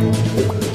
Música